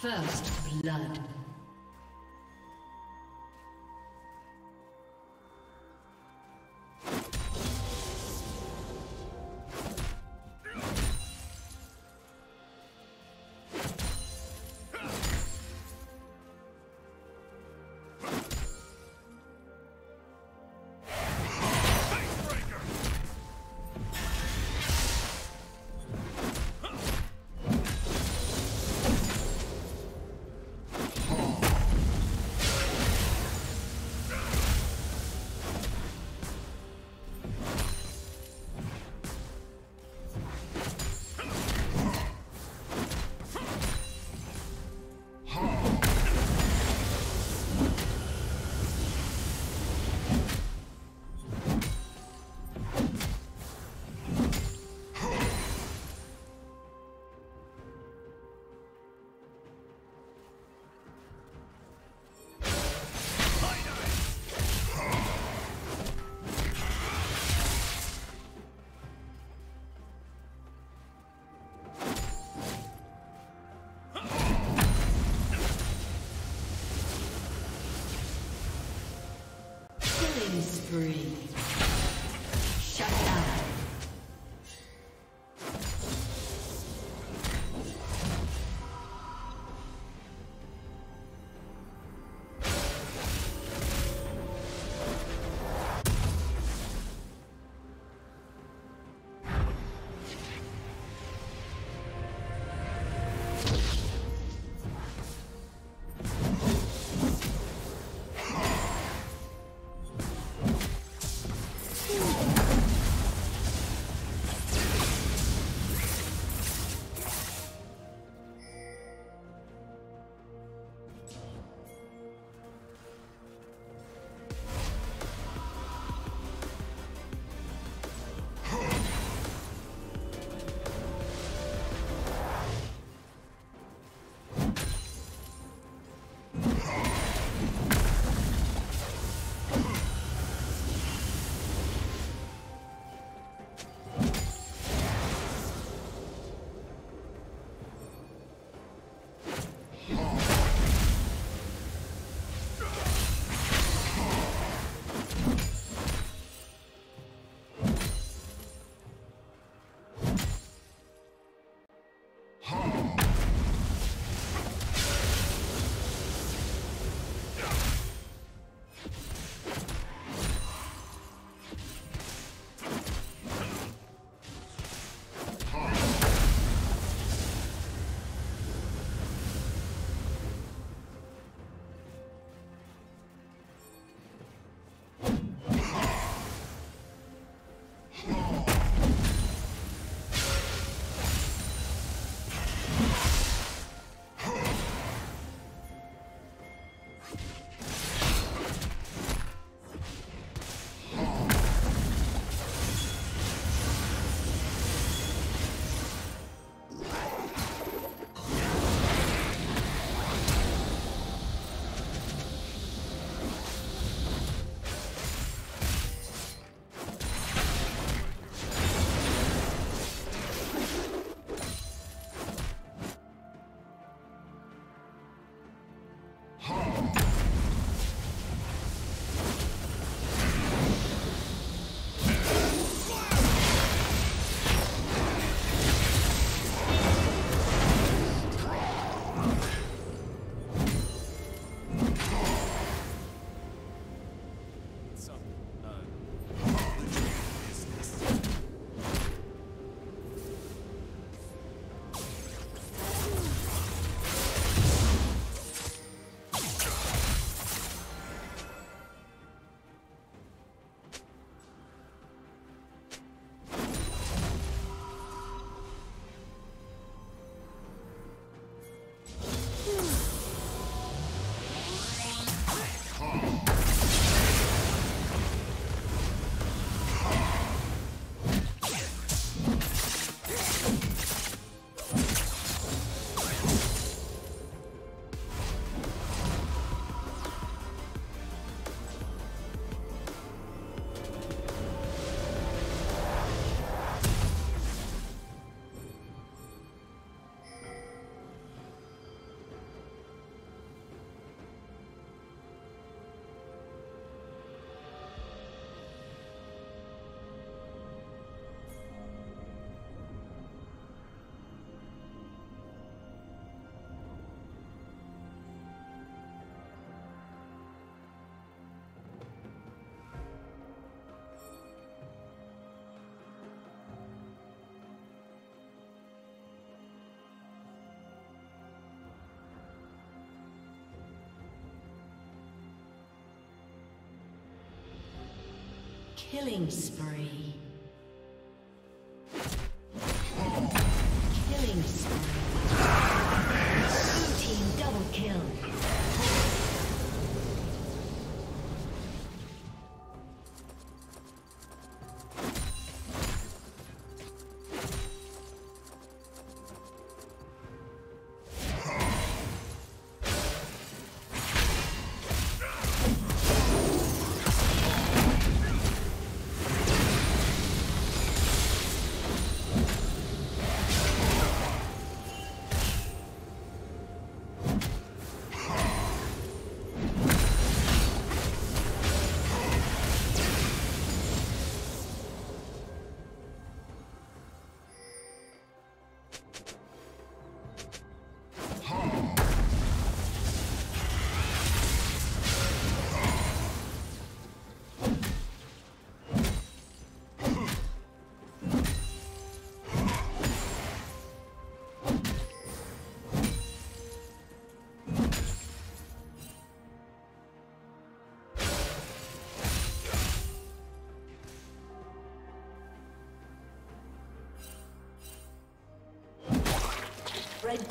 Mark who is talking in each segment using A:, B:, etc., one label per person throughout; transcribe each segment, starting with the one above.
A: First blood. Killing spree.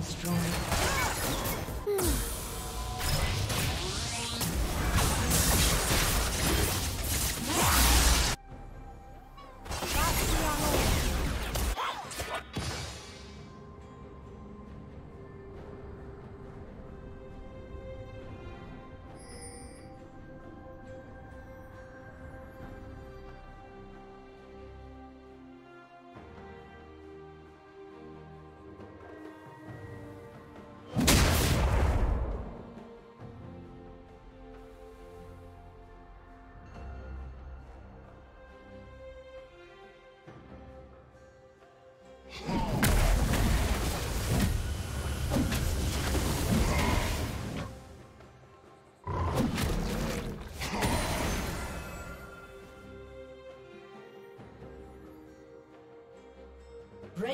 A: destroyed.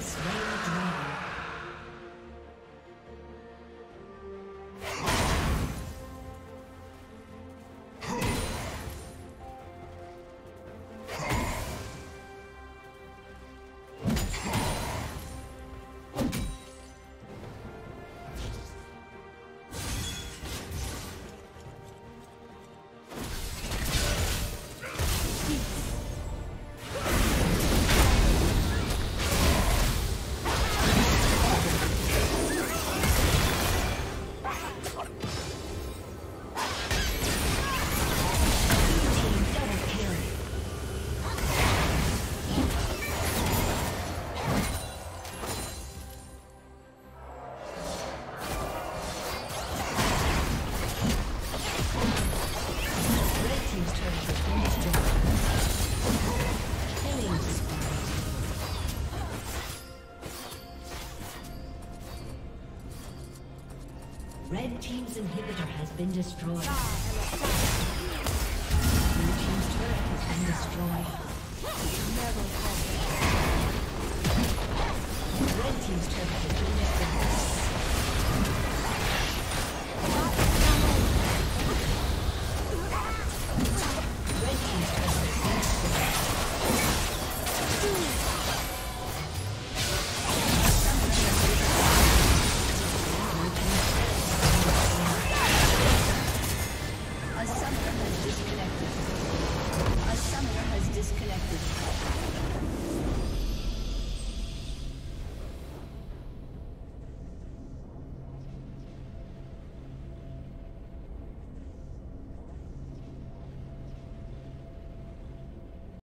B: Slain been destroyed.